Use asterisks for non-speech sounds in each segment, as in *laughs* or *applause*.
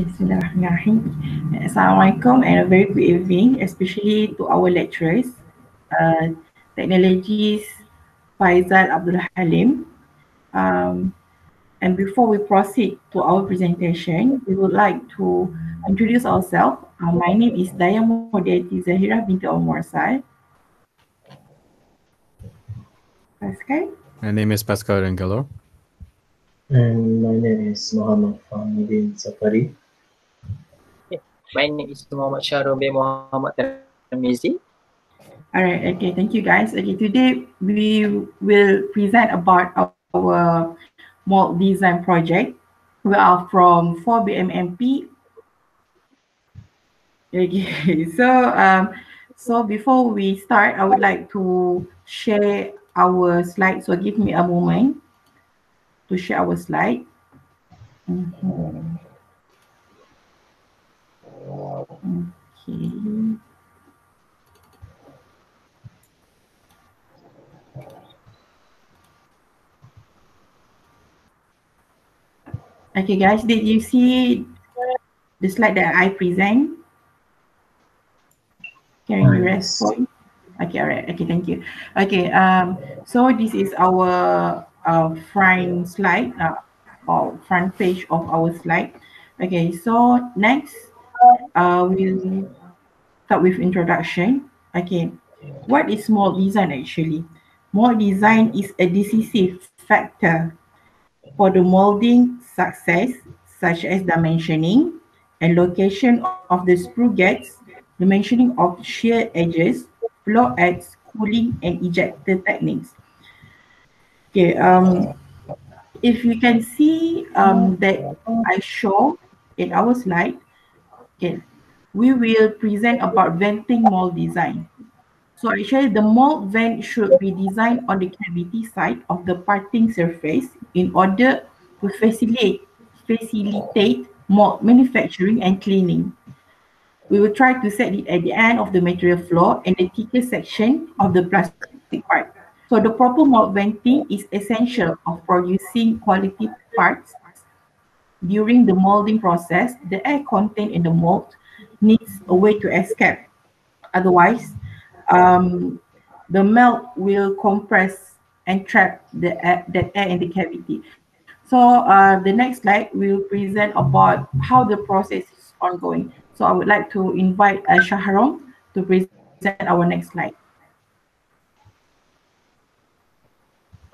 Okay, Bismillahirrahmanirrahim. Assalamualaikum and a very good evening, especially to our lecturers, uh, technologies, Faizal Abdul Halim. Um, and before we proceed to our presentation, we would like to introduce ourselves. Uh, my name is Dayang Mordhiati Zahirah binti Omar Sal. Paschal? My name is Paschal Rengalo. And my name is Muhammad Fahmi bin Sapari. My name is Muhammad Syahrul bin Muhammad Tarmizi. All right, okay, thank you guys. Okay, today we will present about our, mold design project. We are from 4BMMP. Okay, *laughs* so um, so before we start, I would like to share our slide. So give me a moment to share our slide. Mm -hmm. Okay. Okay guys, did you see the slide that I present? Can you respond? Okay, all right. Okay, thank you. Okay, um, so this is our uh, front slide uh, or front page of our slide. Okay, so next uh, we'll start with introduction. Okay, what is mold design actually? Mold design is a decisive factor for the molding success, such as dimensioning and location of the sprue gates, dimensioning of shear edges, flow edge, cooling, and ejector techniques. Okay, um, if you can see um, that I show in our slide, we will present about venting mold design. So actually the mold vent should be designed on the cavity side of the parting surface in order to facilitate, facilitate mold manufacturing and cleaning. We will try to set it at the end of the material floor and the thicker section of the plastic part. So the proper mold venting is essential of producing quality parts. During the molding process, the air contained in the mold needs a way to escape. Otherwise, um, the melt will compress and trap the air, that air in the cavity. So uh, the next slide will present about how the process is ongoing. So I would like to invite uh, to present our next slide.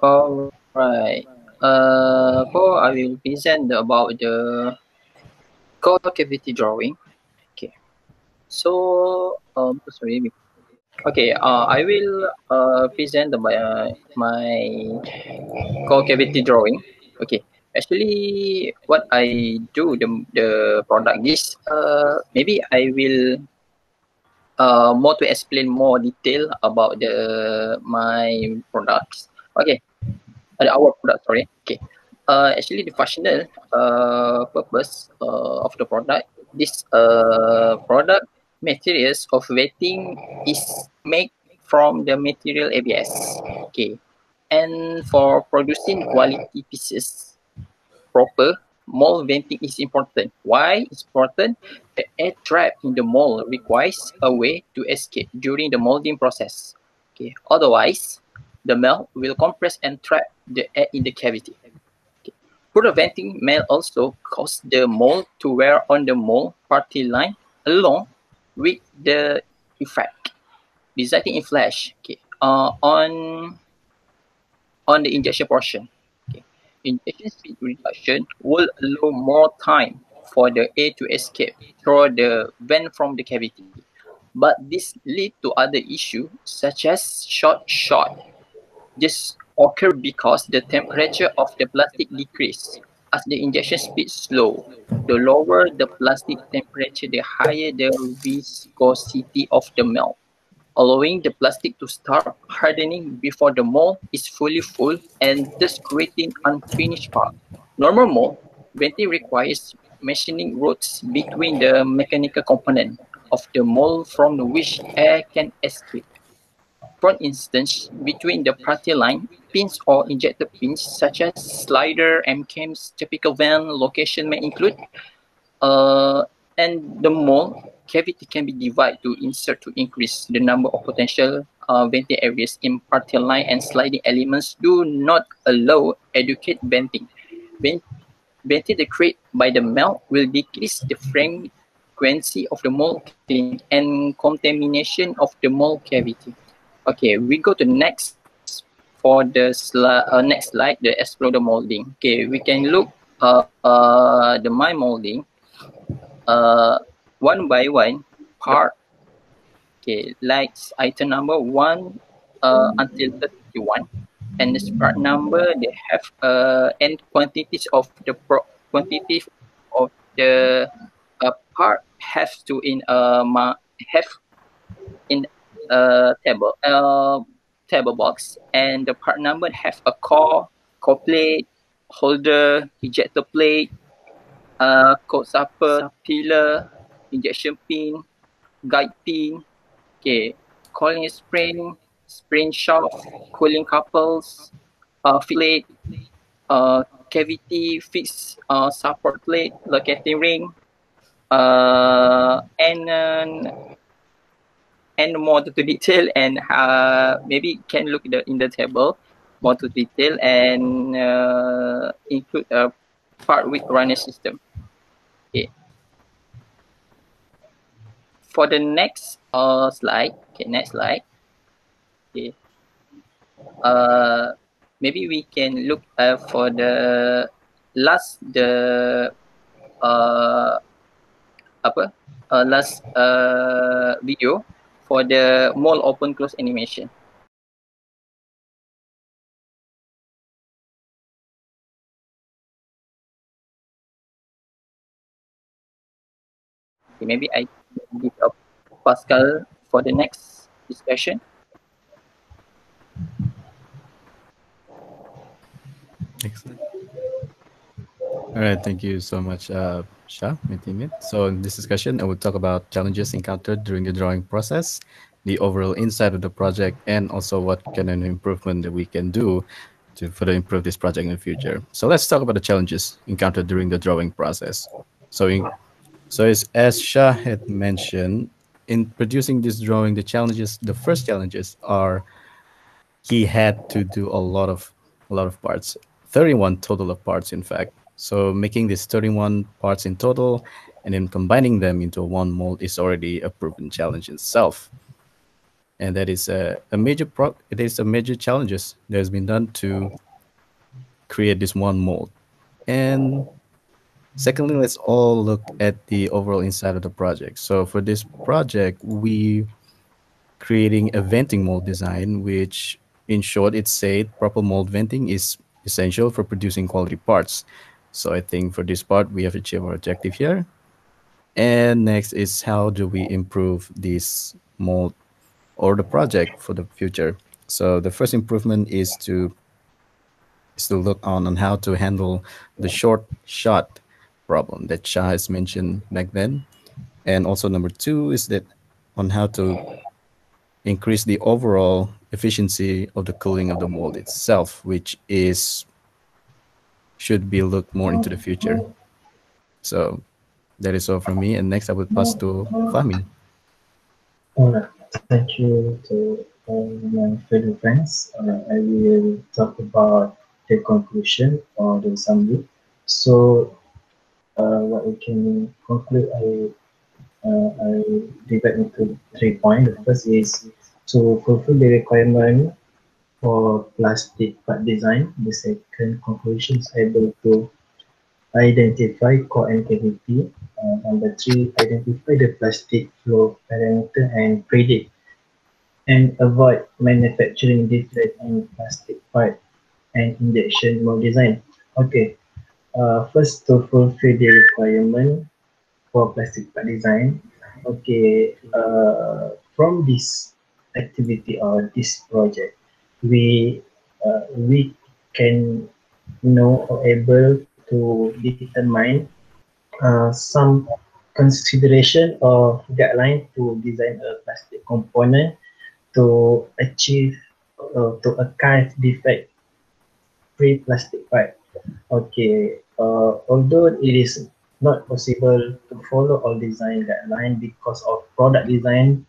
All right. Uh, so I will present about the core cavity drawing. Okay. So, um, sorry. Okay. Uh, I will uh present the, uh, my core cavity drawing. Okay. Actually, what I do the the product is uh maybe I will uh more to explain more detail about the my products. Okay, uh, our product. Sorry. Okay. Uh, actually, the functional uh purpose uh, of the product. This uh product materials of wetting is made from the material ABS. Okay, and for producing quality pieces, proper mold venting is important. Why it's important? The air trap in the mold requires a way to escape during the molding process. Okay, otherwise the melt will compress and trap the air in the cavity. Poor venting may also cause the mold to wear on the mold parting line along with the effect resulting in flash okay, uh, on on the injection portion. Okay. Injection speed reduction will allow more time for the air to escape through the vent from the cavity. But this lead to other issues such as short shot this occur because the temperature of the plastic decrease as the injection speed slow. The lower the plastic temperature, the higher the viscosity of the melt, allowing the plastic to start hardening before the mold is fully full and thus creating unfinished part. Normal mold venting requires machining routes between the mechanical component of the mold from which air can escape. For instance, between the parting line, pins or ejector pins such as slider, M-cams, typical van location may include uh, and the mold cavity can be divided to insert to increase the number of potential uh, venting areas in partial line and sliding elements do not allow adequate venting. Vent venting created by the melt will decrease the frequency of the mold and contamination of the mold cavity. Okay, we go to next for the sli uh, next slide, the exploder molding. Okay, we can look uh, uh, the my molding uh, one by one part. Okay, like item number one uh, until 31. And this part number, they have uh, n quantities of the pro quantity of the uh, part have to in uh, ma have in a table uh, table box and the part number have a core, core plate, holder, ejector plate, uh, code supper, pillar, injection pin, guide pin, okay, cooling spring, spring shaft, cooling couples, uh, plate, uh, cavity fix uh, support plate, locating ring, uh, and uh, and more to detail and uh, maybe can look the, in the table more to detail and uh, include a part with runner system. Okay. For the next uh, slide, okay, next slide. Okay. Uh, maybe we can look uh, for the last the uh, apa uh, last uh, video for the mall open close animation. Okay, maybe I give up Pascal for the next discussion. Excellent. All right, thank you so much, uh, Shah and So in this discussion, I will talk about challenges encountered during the drawing process, the overall insight of the project, and also what kind of improvement that we can do to further improve this project in the future. So let's talk about the challenges encountered during the drawing process. So in, so as, as Shah had mentioned, in producing this drawing, the challenges, the first challenges are he had to do a lot of a lot of parts, 31 total of parts, in fact. So making these 31 parts in total and then combining them into one mold is already a proven challenge itself. And that is a, a major pro it is a major challenges that has been done to create this one mold. And secondly, let's all look at the overall inside of the project. So for this project, we creating a venting mold design, which in short, it said proper mold venting is essential for producing quality parts. So I think for this part, we have achieved our objective here. And next is how do we improve this mold or the project for the future. So the first improvement is to is to look on on how to handle the short shot problem that Shah has mentioned back then. And also number two is that on how to increase the overall efficiency of the cooling of the mold itself, which is should be looked more into the future. So that is all from me. And next I will pass to Fahmi. Alright, thank you to all my fellow friends. Uh, I will talk about the conclusion or the summary. So uh, what we can conclude, I uh, I divide into three points. The first is to fulfill the requirement for plastic part design. The second conclusion is able to identify core and cavity. Uh, number three, identify the plastic flow parameter and predict and avoid manufacturing defect in plastic part and injection mold design. Okay, uh, first to fulfill the requirement for plastic part design. Okay, uh, from this activity or this project, we uh, we can know or able to determine uh, some consideration of guideline to design a plastic component to achieve uh, to archive defect free plastic pipe. Okay, uh, although it is not possible to follow all design guideline because of product design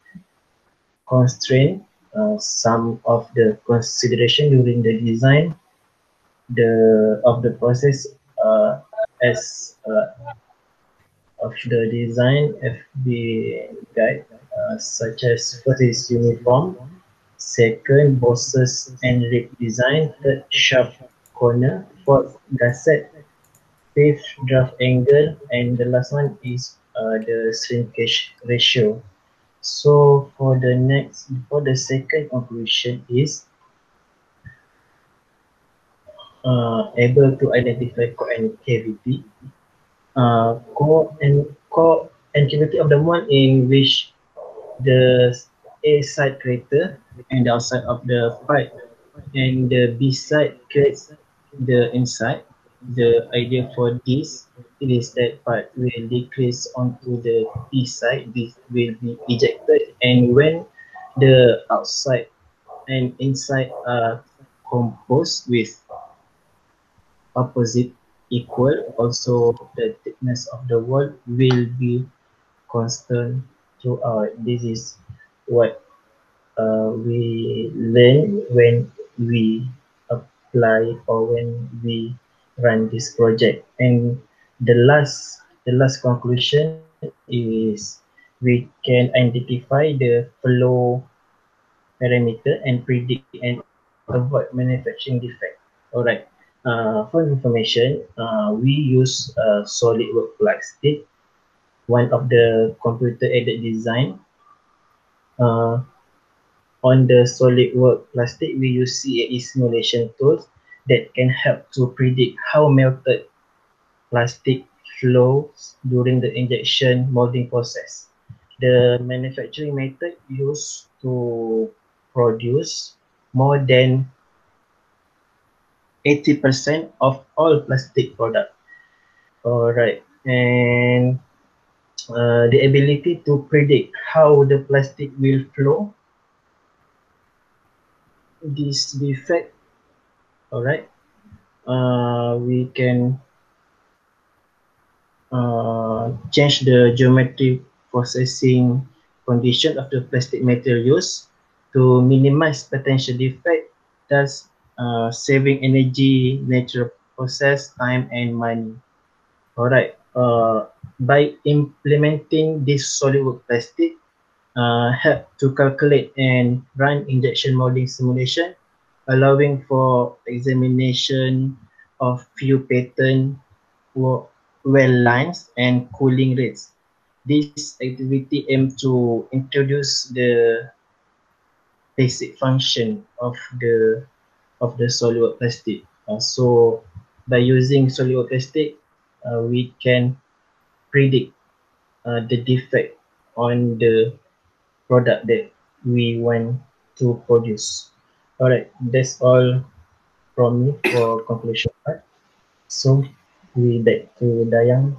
constraint. Uh, some of the consideration during the design the of the process uh, as uh, of the design FB guide such as what is uniform, second bosses and rib design, third sharp corner, fourth gusset, fifth draft angle, and the last one is uh, the shrinkage ratio. So for the next, for the second conclusion is uh, able to identify and cavity. Uh, core and and cavity of the one in which the A side crater and the outside of the pipe and the B side creates the inside. The idea for this is that part will decrease onto the B side. This will be ejected and when the outside and inside are composed with opposite equal also the thickness of the wall will be constant throughout this is what uh, we learn when we apply or when we run this project. And the last the last conclusion is we can identify the flow parameter and predict and avoid manufacturing defect. All right uh, for information, uh, we use uh, SolidWorks plastic, one of the computer-aided design. Uh, on the SolidWorks plastic, we use CAE simulation tools that can help to predict how melted plastic flows during the injection molding process. The manufacturing method used to produce more than 80% of all plastic product. All right, and uh, the ability to predict how the plastic will flow. This defect, all right, uh, we can uh, change the geometric processing condition of the plastic material used to minimize potential defect, thus uh, saving energy, natural process, time, and money. All right. Uh, by implementing this SolidWorks plastic, uh, help to calculate and run injection molding simulation, allowing for examination of few pattern weld lines and cooling rates. This activity aim to introduce the basic function of the of the SolidWorks plastic. Uh, so by using SolidWorks plastic, uh, we can predict uh, the defect on the product that we want to produce. All right, that's all from me for conclusion part. So we back to Dayang.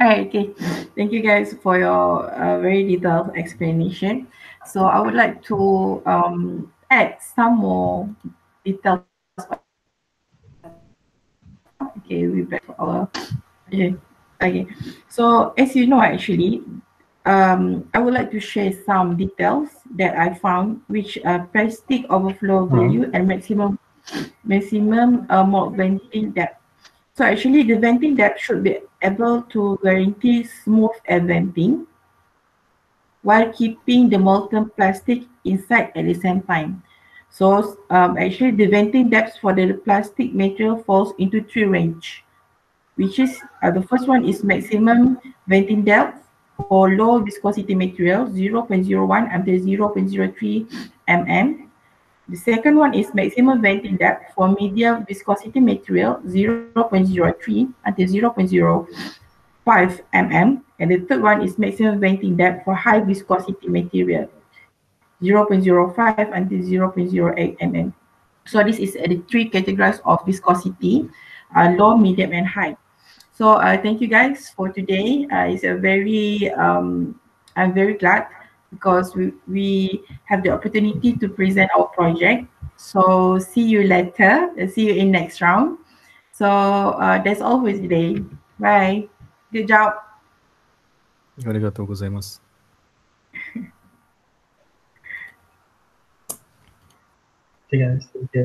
Alright, okay. Thank you guys for your uh, very detailed explanation. So I would like to um, add some more details. Okay, we back to our okay. Okay. So as you know, actually, um, I would like to share some details that I found, which are plastic overflow value and maximum maximum uh, mold venting depth. So actually, the venting depth should be able to guarantee smooth air venting while keeping the molten plastic inside at the same time. So um, actually the venting depth for the plastic material falls into three range, which is uh, the first one is maximum venting depth for low viscosity material 0.01 until 0.03 mm. The second one is maximum venting depth for medium viscosity material 0.03 until 0.05 mm. And the third one is maximum venting depth for high viscosity material 0.05 until 0.08 mm. So this is uh, the three categories of viscosity, uh, low, medium, and high. So uh, thank you guys for today. Uh, it's a very, um, I'm very glad because we, we have the opportunity to present our project. So see you later. See you in next round. So uh, that's all for today. Bye. Good job. Arigatou *laughs* guys. Take care.